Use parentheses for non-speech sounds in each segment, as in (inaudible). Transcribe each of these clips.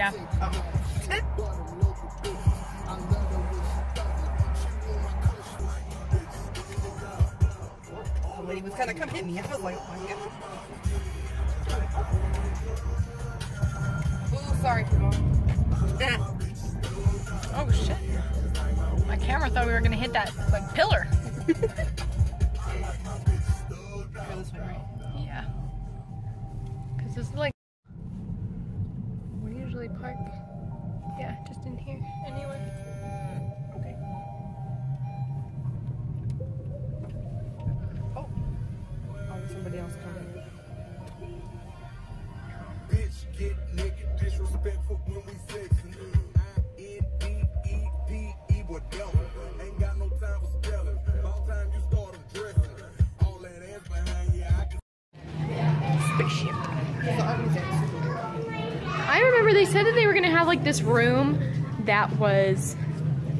Yeah. The lady was of come hit me. I was like, oh my god. Ooh, sorry, people. (laughs) Oh shit. My camera thought we were gonna hit that like pillar. (laughs) Go this way, right? Yeah. Cause this is like nigga disrespectful when we sexin'. I-N-D-E-P-E, boy, devil. Ain't got no time for spelling. About time you start addressing. All that ass behind you, I can Spaceship. I remember they said that they were gonna have like this room that was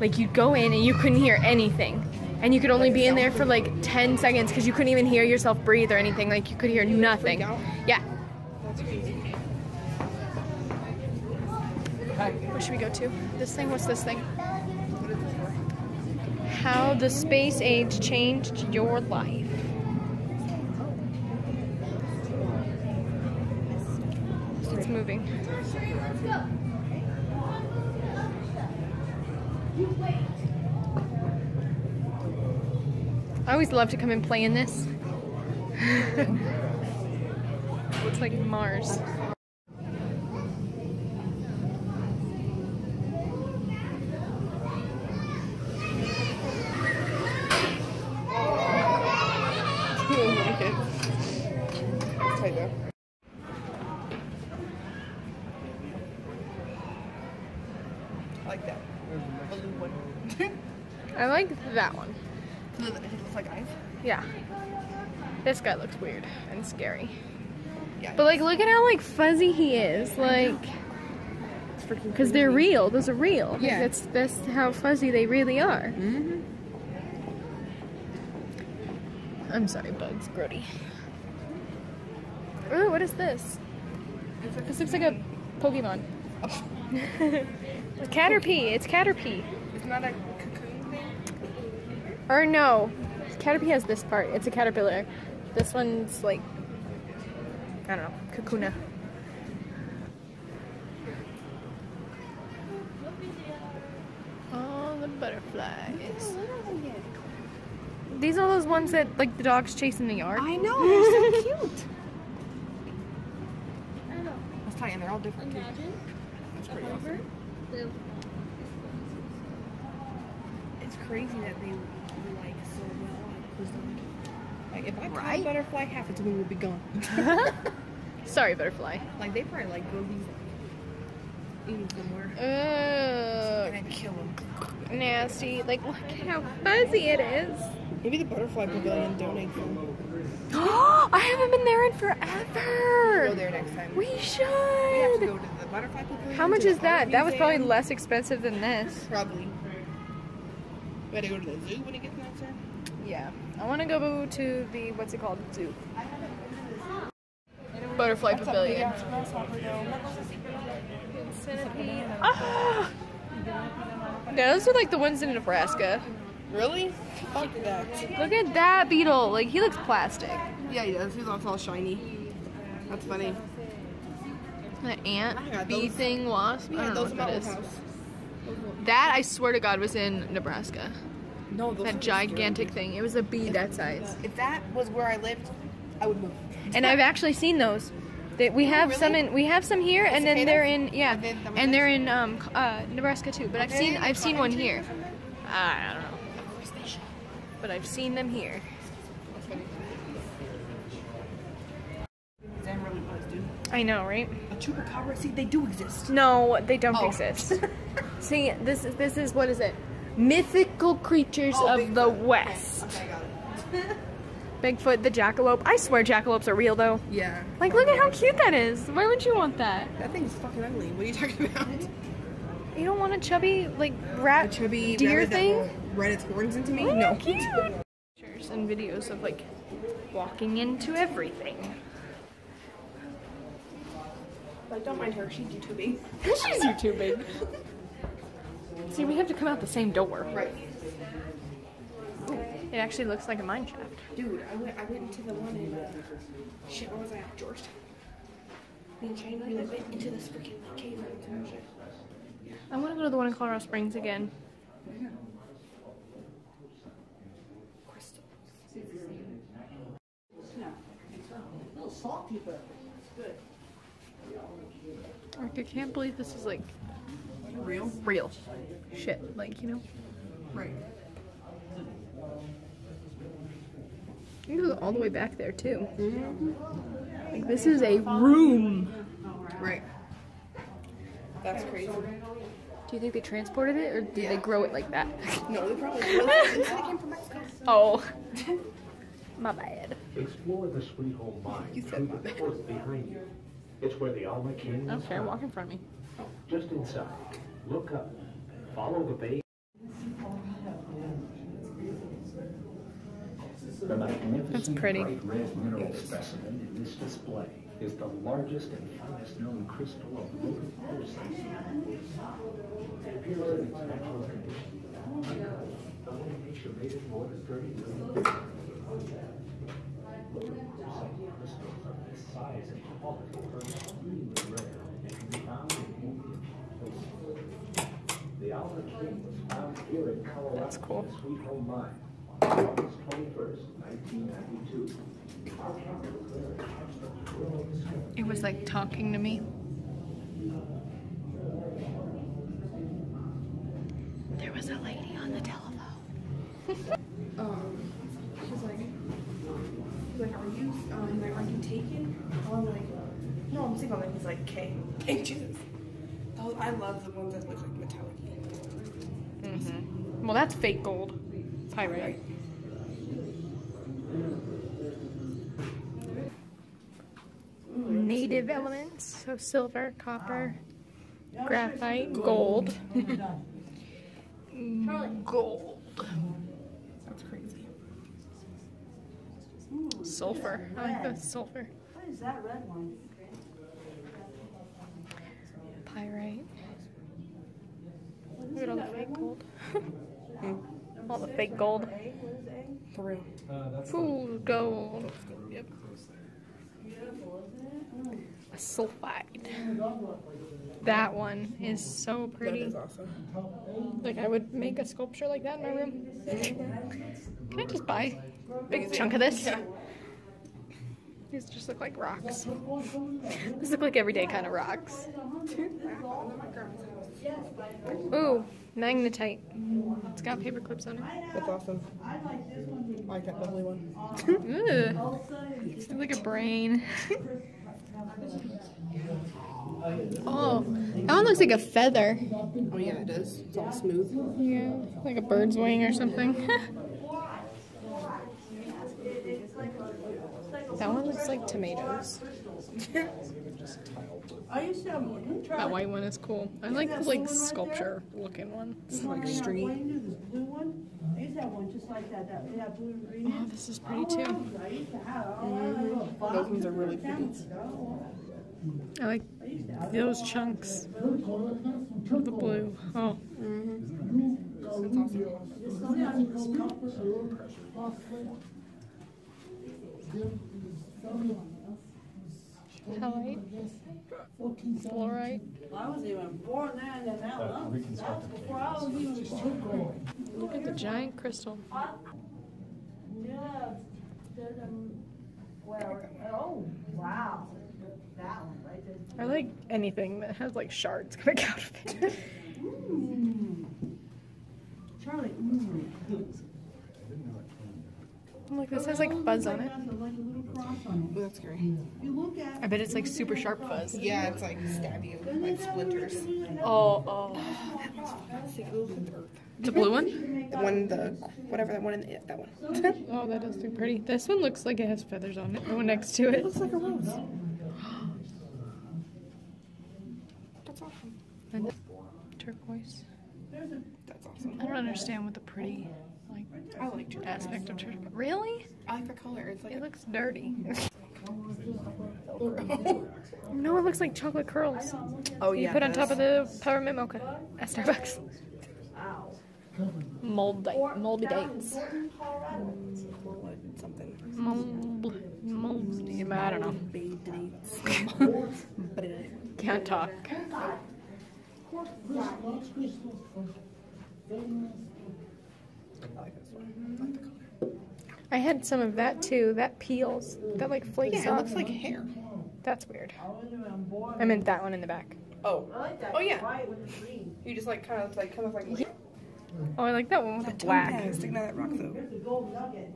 like you'd go in and you couldn't hear anything. And you could only be in there for like 10 seconds because you couldn't even hear yourself breathe or anything. Like you could hear nothing. out? Yeah. Where should we go to? This thing? What's this thing? How the space age changed your life. It's moving. I always love to come and play in this. (laughs) it's like Mars. Let's try that. I like that. Blue one. I like that one. It looks like ice. Yeah. This guy looks weird and scary. Yeah. But like, look at how like fuzzy he is. Like, it's freaking because they're real. Those are real. Yeah. that's that's how fuzzy they really are. Mm-hmm. I'm sorry, bugs, Grody. Ooh, what is this? This looks like a Pokemon. (laughs) (laughs) a Caterpie. It's Caterpie. It's not a cocoon thing. Or no, Caterpie has this part. It's a caterpillar. This one's like, I don't know, Kakuna. All the butterflies. These are those ones that like the dogs chase in the yard. I know. They're so (laughs) cute. I know. Let's tell and they're all different. too. That's pretty awesome. It's crazy that they like so well at. Like if I caught a butterfly, half its wing would be gone. (laughs) Sorry, butterfly. like they probably like go these like eating somewhere Ugh, and then kill them. nasty. Like, look at how fuzzy it is. Maybe the butterfly pavilion donates them. (gasps) I haven't been there in Go forever. there next time. We We have to should. go to the butterfly pavilion. How much is that? That was probably less expensive than this. Probably. We to go to the zoo when it gets nicer. Yeah. I want to go to the, what's it called? Zoo. Butterfly Pavilion. Ah! Those are like the ones in Nebraska. Really? Fuck that. Look at that beetle. Like, he looks plastic. Yeah, he does. He's also all shiny. That's funny. That ant, bee those. thing, wasp. I don't know what that is. house. That, I swear to God, was in Nebraska. No, those That gigantic thing. It was a bee that size. If that was where I lived, I would move. And I've actually seen those. They, we have really? some in we have some here, and then they're in yeah, they and they're in um uh, Nebraska too. But I've seen I've seen one here. I don't know, Of course they should. but I've seen them here. That's funny. Damn really was, dude. I know, right? A chupacabra, see, they do exist. No, they don't Oh. exist. (laughs) See, this is this is what is it? Mythical creatures Oh, of the West. Okay, I got it. (laughs) Bigfoot, the jackalope. I swear jackalopes are real though. Yeah. Like, look at how cute that is. Why would you want that? That thing's fucking ugly. What are you talking about? (laughs) You don't want a chubby like rat A chubby deer thing? Run its horns into me? No. cute. Pictures and videos of like walking into everything. Like, don't mind her. She's YouTubing. (laughs) She's YouTubing. See, we have to come out the same door. Right. It actually looks like a mine shaft. Dude, I went. I went into the one in. Uh, shit, where was I at? Georgetown. Me and Shane, we went into this freaking like, cave and shit. I want to go to the one in Colorado Springs again. Crystal. Like, I can't believe this is like Real? real shit. Like, you know? Right. You can go all the way back there too. Mm-hmm. Like, this is a room. Right. That's crazy. Do you think they transported it or did they grow it like that? (laughs) No, they probably. (laughs) They it came from Mexico. oh. (laughs) My bad. Explore the Sweet Home Mine You said through that. the court behind you. It's where the Alma King was Okay, walk in front of me. Just inside. Look up. Follow the bay. The magnificent That's pretty. bright red mineral specimen in this display is the largest and finest known crystal of rotary quartzite. It appears in its natural condition. The way nature made it more than 30 million years ago. Crystals size and quality are extremely rare and can be found in only a few places. The Alma King was found here in Colorado That's cool. in the Sweet Home Mine on August 21st, 1992. Our campers there catch the thrilling discovery. It was like talking to me. There was a lady on the telephone. Um, she's like, she's like, are you, um, he's like, are you taken? I'm like, no, I'm. And he's like, K. K Jesus. Those, I love the ones that look like metallic. Mm-hmm. Well, that's fake gold. Pyrite. Native elements, so silver, copper, graphite, gold. (laughs) gold. That's crazy. Sulfur. I like the sulfur. What is that red one? Pyrite. Look at all the fake gold. (laughs) all the fake gold. A? What is A? For real. Gold. Yep. Beautiful, isn't it? A sulfide. That one is so pretty. is awesome. Like I would make a sculpture like that in my room. Can I just buy a big chunk of this? These just look like rocks. (laughs) These look like everyday kind of rocks. Ooh, magnetite. It's got paper clips on it. That's awesome. I like this one. That lovely one. Ooh, it's like a brain. (laughs) Oh, that one looks like a feather. Oh yeah, it does. It's all smooth. Yeah, like a bird's wing or something. (laughs) that one looks like tomatoes. I used to have one. That white one is cool. I like the like sculpture looking one. It's like When stringy. this blue one, I used one just like that, that, that blue and green. Oh, this is pretty oh, too. I used to have, oh, I Those ones are really pretty. Oh, I like those chunks of the blue. Oh, That's awesome. Halite, fluorite. I wasn't even born then, and that was, that was before I was even born. Look at the giant crystal. Yeah, there's, where, oh, wow, that one right there. I like anything that has like shards coming (laughs) out of it. Mm. Charlie, mm. Look, this has like fuzz on it. Has a, like a little cross on Ooh, That's scary. it. You look at. I bet it's like super sharp fuzz. Yeah, it's like stab you, like splinters. Oh, oh. Let's take a look at the earth. The blue one? The one, the whatever that one in the, that one. (laughs) Oh, that does look pretty. This one looks like it has feathers on it. The one next to it. looks like a rose. That's awesome. And turquoise. That's awesome. I don't understand what the pretty like I like turquoise. aspect of turquoise. Really? I like the color. It's like It looks dirty. (laughs) No, it looks like chocolate curls. Oh yeah. You put on top of the peppermint mocha at Starbucks. Moldy, moldy dates. something. Mold, moldy, I don't know. (laughs) Can't talk. I like this one. I like the color. I had some of that too. That peels. That like flakes Yeah, it looks like hair. That's weird. I meant that one in the back. Oh. I like that Oh, yeah. white with the green. You just like kind of like kind of like Oh, I like that one with the black. Sticking out that rock though. There's the gold nugget.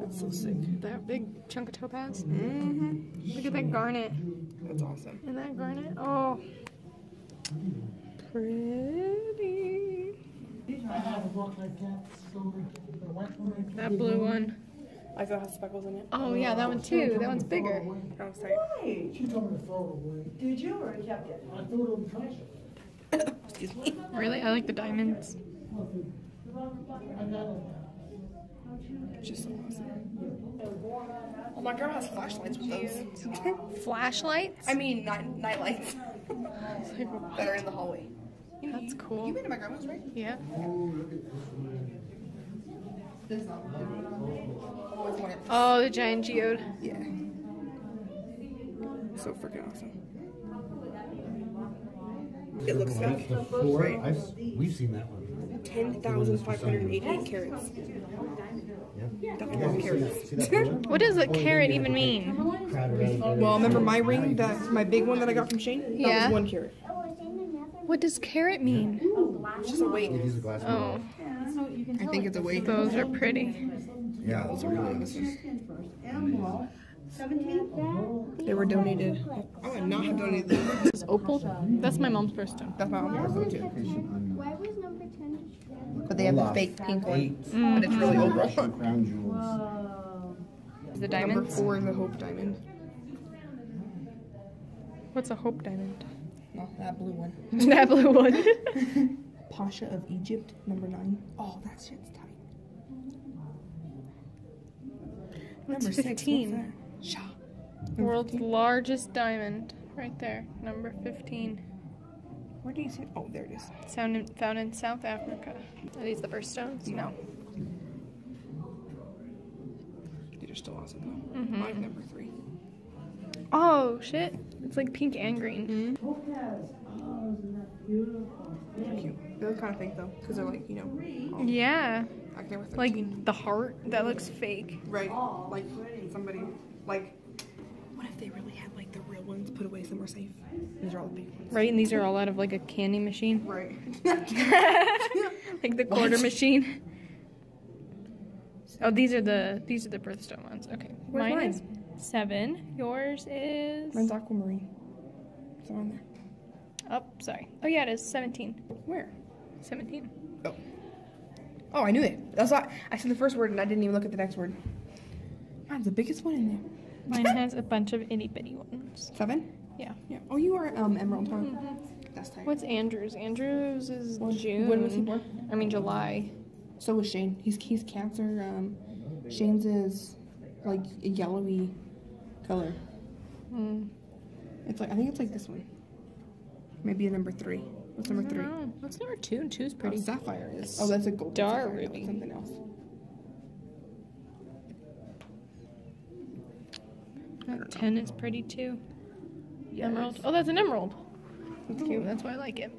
That's so sick. That big chunk of topaz. Mm-hmm. Look at that garnet. That's awesome. And that garnet. Oh. Pretty. That blue one. Like that has speckles in it. Oh yeah, that one too. That one's bigger. Oh, sorry. Hey, She told me to throw it away. did you or you kept it? I threw it in the trash. Excuse me. Really? I like the diamonds. I got just so awesome. Oh, my grandma has flashlights with those. (laughs) Flashlights? I mean, night night lights (laughs) that are in the hallway. You That's you- cool. You been to my grandma's, right? Yeah. Always wanted. Oh, the giant geode. Yeah. So freaking awesome. It looks like The four, I've, we've seen that one. 10,588 carats. That's a lot carats. See that blue one? What does a carrot even mean? Crowded out there. Well, remember my ring, that my big one that I got from Shane? That Yeah. was one carat. What does carrot mean? It's just a weight. These are glass. Oh, I think it's a weight. those are pretty. Yeah, those are really awesome. Animal. Seventeen? They were donated. I would not have donated them. (laughs) This is opal. That's my mom's birthstone. That's my mom's one too. Why was number 10 But they have the fake pink one. But it's really opal. Crown jewels. Whoa. The Number diamonds. four is a Hope Diamond. What's a hope diamond? No, that blue one. (laughs) that blue one. (laughs) Pasha of Egypt, number nine. Oh, that shit's tight. What's Number six, what's 15? that? Shah. World's largest diamond. Right there. Number 15. Where do you see? Oh, there it is. Found in, found in South Africa. Are these the first birthstones? No. These are still awesome though. Mhm. Mine's number three. Oh, shit. It's like pink and green. Topaz. Oh, isn't that beautiful? They're cute. They look kind of fake though, because they're like, you know, Yeah. back there with Like the heart. That looks fake. Right. Like somebody, like, what if they really had like the real ones put away somewhere safe? These are all the big ones. Right? And these are all out of like a candy machine. Right. (laughs) (laughs) like the quarter machine. Oh, these are the these are the birthstone ones. Okay. Where's mine mine? is seven. Yours is Mine's aquamarine. It's on there. Oh, sorry. Oh yeah, it is seventeen. Where? Seventeen. Oh. Oh, I knew it. That's why I said the first word and I didn't even look at the next word. Mine's the biggest one in there. Mine (laughs) has a bunch of itty bitty ones. Seven? Yeah. Yeah. Oh, you are um Emerald, huh? That's tight. What's Andrew's? Andrew's is June. when was he born? I mean July. So was Shane. He's he's Cancer. Um, Shane's is like a yellowy color. Hmm. It's like I think it's like this one. Maybe a number three. What's number three? Oh, what's number two? Two's Pretty pretty. sapphire is. Oh, that's a gold. Star. No, ruby. it's Something else. Ten is pretty too. Emerald. Oh, that's an emerald. It's Ooh, cute. that's why I like it.